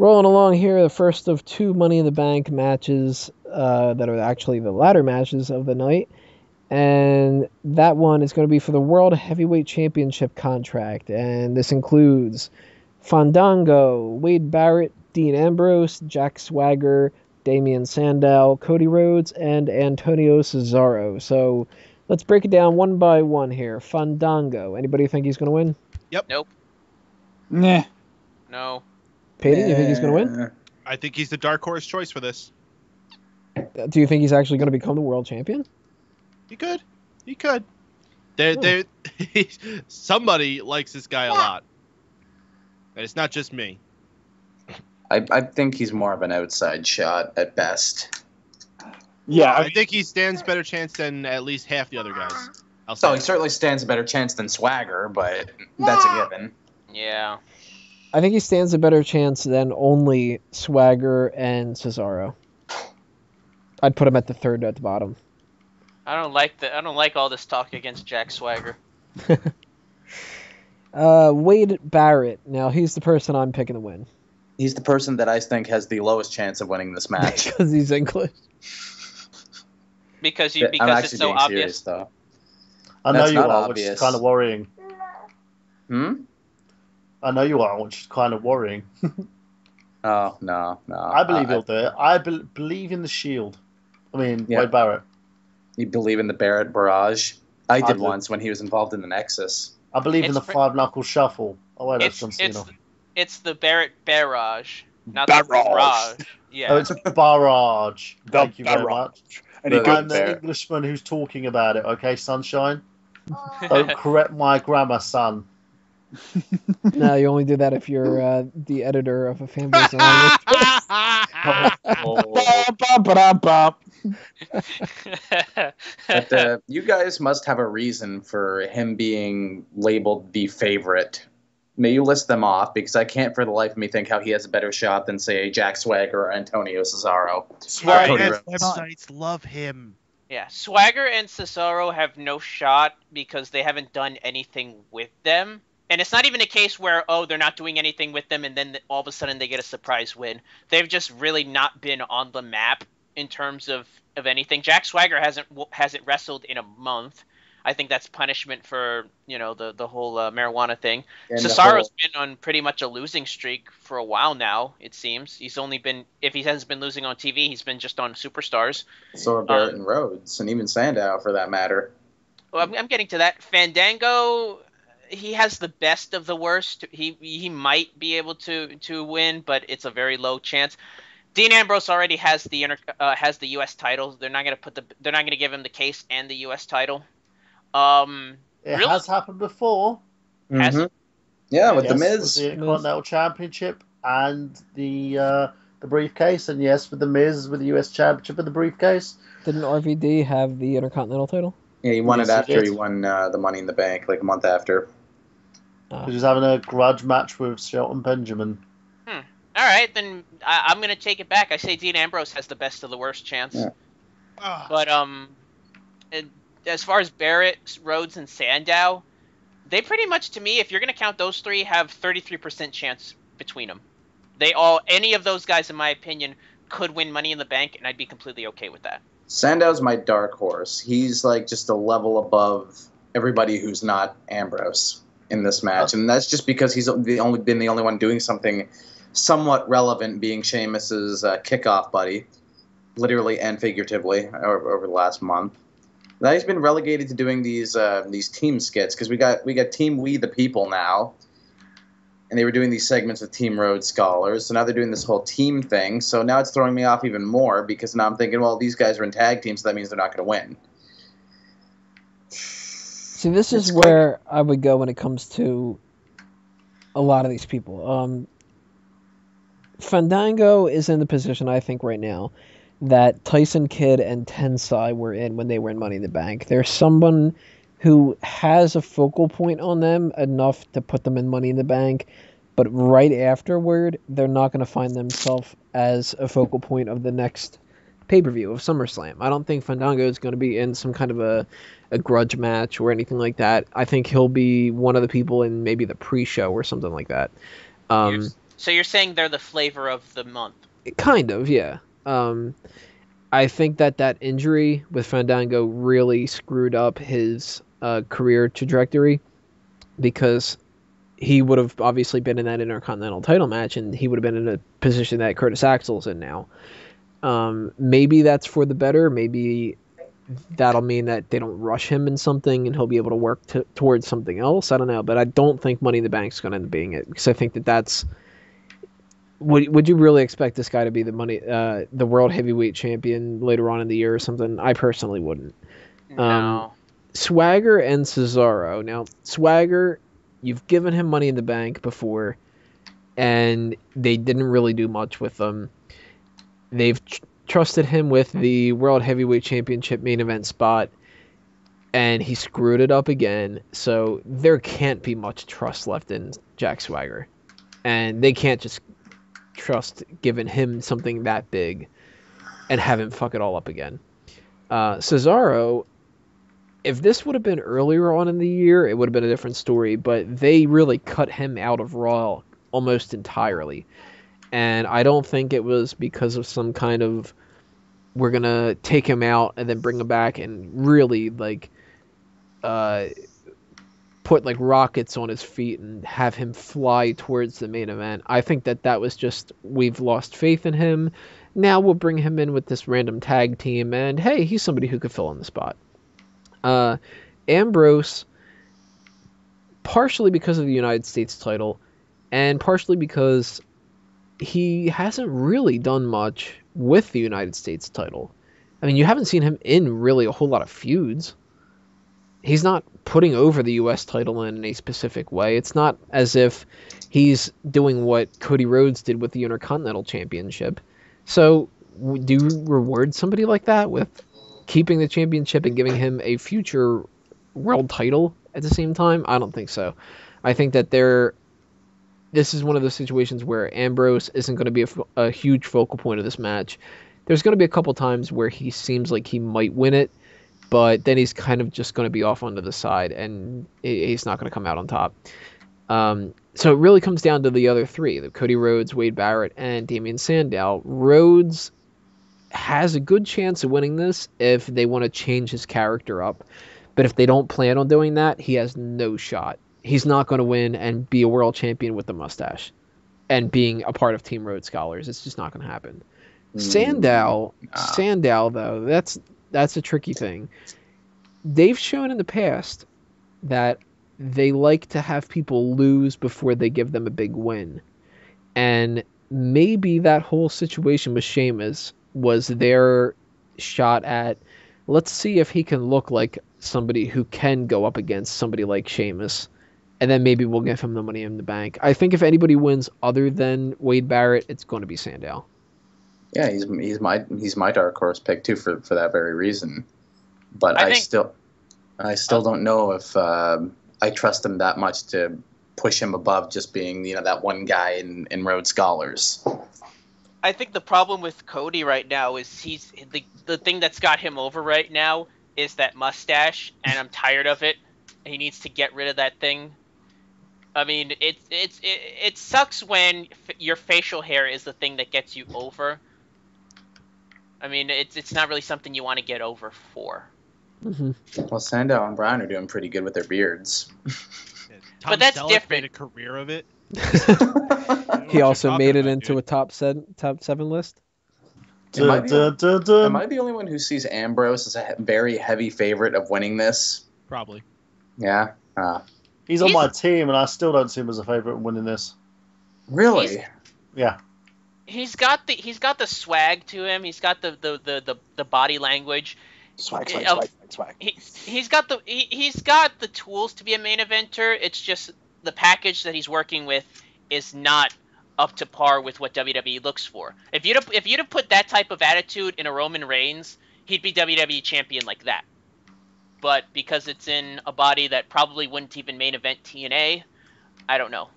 Rolling along here, the first of two Money in the Bank matches uh, that are actually the latter matches of the night. And that one is going to be for the World Heavyweight Championship contract. And this includes Fandango, Wade Barrett, Dean Ambrose, Jack Swagger, Damien Sandow, Cody Rhodes, and Antonio Cesaro. So let's break it down one by one here. Fandango. Anybody think he's going to win? Yep. Nope. Nah. No. Peyton, you think he's going to win? Eh. I think he's the dark horse choice for this. Uh, Do you think he's actually going to become the world champion? He could. He could. There, there. somebody likes this guy a ah. lot, and it's not just me. I, I think he's more of an outside shot at best. Yeah, I think he stands better chance than at least half the other guys. I'll oh, say. So he certainly stands a better chance than Swagger, but that's a ah. given. Yeah. I think he stands a better chance than only Swagger and Cesaro. I'd put him at the third at the bottom. I don't like the. I don't like all this talk against Jack Swagger. Uh, Wade Barrett. Now he's the person I'm picking to win He's the person that I think has the lowest chance of winning this match. because he's English. Because you I'm because it's so being obvious. serious, though. I know that's you not are, which is kind of worrying. Hmm? I know you are, which is kind of worrying. Oh no, no. I believe Uh, he'll do it. I be- believe in the Shield. I mean, Yeah. Wade Barrett. You believe in the Barrett barrage? I I did do. once when he was involved in the Nexus. I believe in the fr- five knuckle shuffle. Oh wait, that's It's John it's Cena. it's the Barrett barrage, not Barrage. the barrage. Yeah. Oh, it's barrage. The Thank you very much. And he The- I'm the there. Englishman who's talking about it. Okay, sunshine. Don't correct my grammar, son. No, you only do that if you're uh, the editor of a fan base. language. Bum, ba-dum, bum. But uh, you guys must have a reason for him being labeled the favorite. May you list them off because I can't for the life of me think how he has a better shot than say Jack Swagger or Antonio Cesaro. Swagger Cody websites love him. yeah. Swagger and Cesaro have no shot because they haven't done anything with them. And it's not even a case where oh they're not doing anything with them and then all of a sudden they get a surprise win. They've just really not been on the map in terms of, of anything. Jack Swagger hasn't hasn't wrestled in a month. I think that's punishment for you know the the whole uh, marijuana thing. And Cesaro's whole- been on pretty much a losing streak for a while now. It seems he's only been if he hasn't been losing on TV, he's been just on Superstars. so Barrett um, and Rhodes, and even Sandow for that matter. Well, I'm, I'm getting to that. Fandango, he has the best of the worst. He he might be able to to win, but it's a very low chance. Dean Ambrose already has the inter, uh, has the U.S. title. They're not gonna put the they're not gonna give him the case and the U.S. title. Um, It Really? has happened before. Has- Mhm. Yeah, with yes, the Miz. with the Intercontinental Championship and the uh, the briefcase, and yes, with the Miz with the US Championship and the briefcase. Didn't RVD have the Intercontinental title? Yeah, he won Yes, it after did. he won uh, the Money in the Bank, like a month after. Uh, He was having a grudge match with Shelton Benjamin. all right, then I, I'm gonna take it back. I say Dean Ambrose has the best of the worst chance. Yeah. Ah, But um, and as far as Barrett, Rhodes, and Sandow, they pretty much to me, if you're gonna count those three, have 33% chance between them. They all, any of those guys, in my opinion, could win Money in the Bank, and I'd be completely okay with that. Sandow's my dark horse. He's like just a level above everybody who's not Ambrose in this match, and that's just because he's the only been the only one doing something somewhat relevant, being Sheamus's uh, kickoff buddy, literally and figuratively over, over the last month. Now he's been relegated to doing these uh, these team skits because we got we got Team We the People now, and they were doing these segments with Team Rhodes Scholars. So now they're doing this whole team thing. So now it's throwing me off even more because now I'm thinking, well, these guys are in tag teams, so that means they're not going to win. See, this is It's quite- where I would go when it comes to a lot of these people. Um, Fandango is in the position I think right now that Tyson Kidd and Tensai were in when they were in Money in the Bank. There's someone who has a focal point on them enough to put them in Money in the Bank, but right afterward, they're not going to find themselves as a focal point of the next pay per view of SummerSlam. I don't think Fandango is going to be in some kind of a a grudge match or anything like that. I think he'll be one of the people in maybe the pre-show or something like that. Um, Here's- So you're saying they're the flavor of the month? Kind of, yeah. Um, I think that that injury with Fandango really screwed up his uh, career trajectory because he would have obviously been in that Intercontinental title match and he would have been in a position that Curtis Axel's in now. Um, maybe that's for the better. Maybe that'll mean that they don't rush him in something and he'll be able to work t- towards something else. I don't know, but I don't think Money in the Bank's going to end up being it because I think that that's would would you really expect this guy to be the money uh, the world heavyweight champion later on in the year or something? I personally wouldn't. No. Um, Swagger and Cesaro. Now, Swagger, you've given him money in the bank before, and they didn't really do much with them. They've tr- trusted him with the World Heavyweight Championship main event spot, and he screwed it up again. So there can't be much trust left in Jack Swagger, and they can't just trust giving him something that big and have him fuck it all up again. Uh, Cesaro, if this would have been earlier on in the year, it would have been a different story, but they really cut him out of Raw almost entirely. And I don't think it was because of some kind of we're to take him out and then bring him back and really like uh put like rockets on his feet and have him fly towards the main event. I think that that was just we've lost faith in him. Now we'll bring him in with this random tag team and hey, he's somebody who could fill in the spot. Uh, Ambrose, partially because of the United States title, and partially because he hasn't really done much with the United States title. I mean, you haven't seen him in really a whole lot of feuds. He's not putting over the U.S. title in a specific way. It's not as if he's doing what Cody Rhodes did with the Intercontinental Championship. So, do you reward somebody like that with keeping the championship and giving him a future world title at the same time? I don't think so. I think that they're. This is one of those situations where Ambrose isn't going to be a, a huge focal point of this match. There's going to be a couple times where he seems like he might win it, but then he's kind of just going to be off onto the side and he's not going to come out on top. Um, so it really comes down to the other three: the Cody Rhodes, Wade Barrett, and Damien Sandow. Rhodes has a good chance of winning this if they want to change his character up. But if they don't plan on doing that, he has no shot. He's not going to win and be a world champion with the mustache and being a part of Team Rhodes Scholars. It's just not going to happen. Mm, Sandow, nah. Sandow though, that's that's a tricky thing. They've shown in the past that they like to have people lose before they give them a big win. And maybe that whole situation with Sheamus was their shot at let's see if he can look like somebody who can go up against somebody like Sheamus. And then maybe we'll give him the money in the bank. I think if anybody wins other than Wade Barrett, it's going to be Sandow. Yeah, he's he's my he's my dark horse pick too for for that very reason. But I I, think- still I still don't know if um I trust him that much to push him above just being you know that one guy in in Rhodes Scholars. I think the problem with Cody right now is he's the the thing that's got him over right now is that mustache, and I'm tired of it. He needs to get rid of that thing. I mean, it it's it, it sucks when f- your facial hair is the thing that gets you over. I mean, it's it's not really something you want to get over for. hmm Well, Sandow and Bryan are doing pretty good with their beards. Tom that's Selleck different. Made a career of it. he also made it about, into dude. a top seven top seven list. Am I the-. Am I the only one who sees Ambrose as a he- very heavy favorite of winning this? Probably. Yeah. Uh, He's on my team, and I still don't see him as a favourite in winning this. really? He's- Yeah. He's got the he's got the swag to him. He's got the the the the, the body language. Swag, swag, swag, swag. he, he's got the he, he's got the tools to be a main eventer. It's just the package that he's working with is not up to par with what WWE looks for. If you'd have, if you'd have put that type of attitude in a Roman Reigns, he'd be WWE champion like that. But because it's in a body that probably wouldn't even main event TNA, I don't know.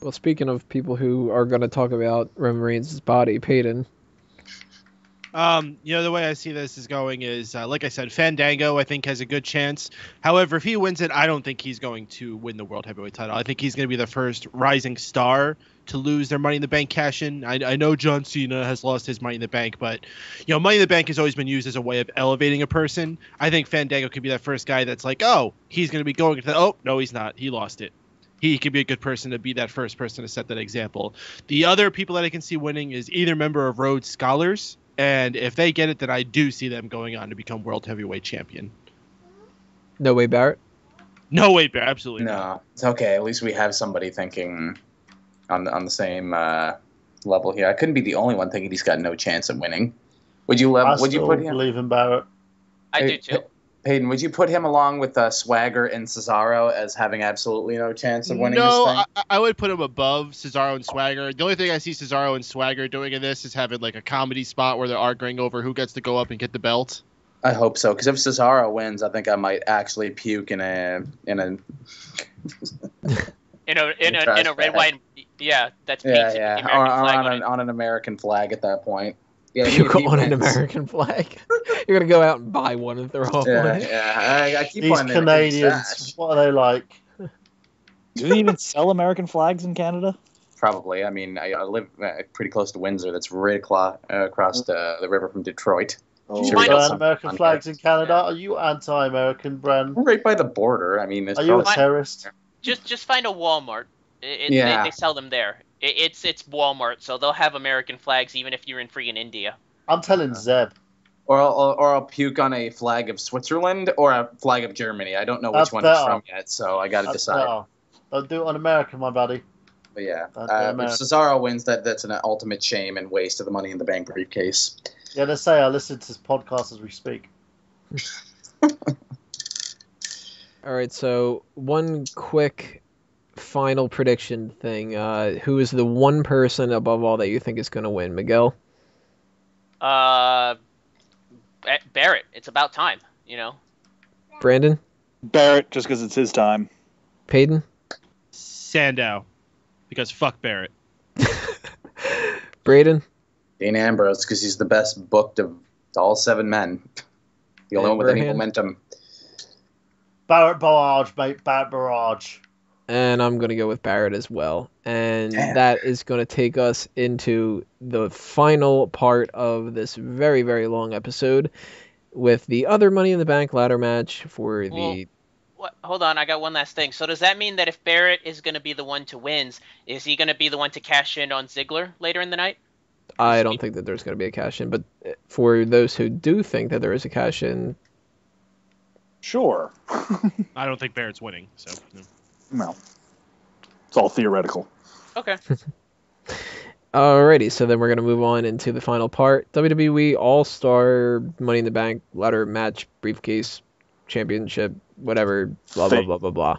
Well, speaking of people who are going to talk about Roman Reigns' body, Peyton. Um, you know, the way I see this is going is, uh, like I said, Fandango, I think, has a good chance. However, if he wins it, I don't think he's going to win the World Heavyweight title. I think he's going to be the first rising star to lose their Money in the Bank cash in. I, I know John Cena has lost his Money in the Bank, but, you know, Money in the Bank has always been used as a way of elevating a person. I think Fandango could be that first guy that's like, oh, he's going to be going to the, oh, no, he's not. He lost it he could be a good person to be that first person to set that example. The other people that I can see winning is either member of Rhodes Scholars, and if they get it, then I do see them going on to become world heavyweight champion. No way, Barrett. No way, Bear, absolutely not. No, it's okay. At least we have somebody thinking on the, on the same uh, level here. I couldn't be the only one thinking he's got no chance of winning. Would you I level? Would you put him? believe in Barrett. I Hey, do too. Peyton, would you put him along with uh, Swagger and Cesaro as having absolutely no chance of winning no, this thing? I, I would put him above Cesaro and Swagger. The only thing I see Cesaro and Swagger doing in this is having like a comedy spot where they're arguing over who gets to go up and get the belt. I hope so, because if Cesaro wins, I think I might actually puke in a in a In a in a in a red bag. white yeah, that's yeah painted yeah with the or, American or flag on, on an, on an American flag at that point. Yeah, you if he go on an American flag. You're gonna go out and buy one and throw off Yeah, one. yeah. I, I keep These Canadians, what are they like? Do they even sell American flags in Canada? Probably. I mean, I, I live uh, pretty close to Windsor. That's right aclo- uh, across the, the river from Detroit. Do Sure, you we got American flags in Canada? Are you anti-American, Bren? Right by the border. I mean, it's Are you a terrorist? Just just find a Walmart. It, it- Yeah. they, they sell them there. It, it's it's Walmart, so they'll have American flags even if you're in freaking India. I'm telling Zeb. or, I'll, or I'll puke on a flag of Switzerland or a flag of Germany. I don't know which That's one it's better. from yet, so I got to That's decide. better. Don't do it on America, my buddy. But yeah, That's uh, if America. Cesaro wins, that that's an ultimate shame and waste of the Money in the Bank briefcase. Yeah, let's say I listen to this podcast as we speak. All right, so one quick final prediction thing. Uh, who is the one person above all that you think is going to win? Miguel? Uh, Barrett, it's about time. You know, Brandon? Barrett, just because it's his time. Peyton? Sandow, because fuck Barrett. Braden? Dean Ambrose, because he's the best booked of all seven men. The only one with any momentum. Barrett Barrage, mate. Barrett Barrage. And I'm going to go with Barrett as well. And Damn. that is going to take us into the final part of this very, very long episode with the other Money in the Bank ladder match for the. what? Hold on, I got one last thing. So does that mean that if Barrett is going to be the one to wins, is he going to be the one to cash in on Ziggler later in the night? I don't think that there's going to be a cash in, but eh, for those who do think that there is a cash in, Sure. I don't think Barrett's winning. So no. No. It's all theoretical. Okay. Alrighty, so then we're gonna move on into the final part. WWE All Star Money in the Bank ladder match briefcase championship, whatever, blah blah blah blah blah.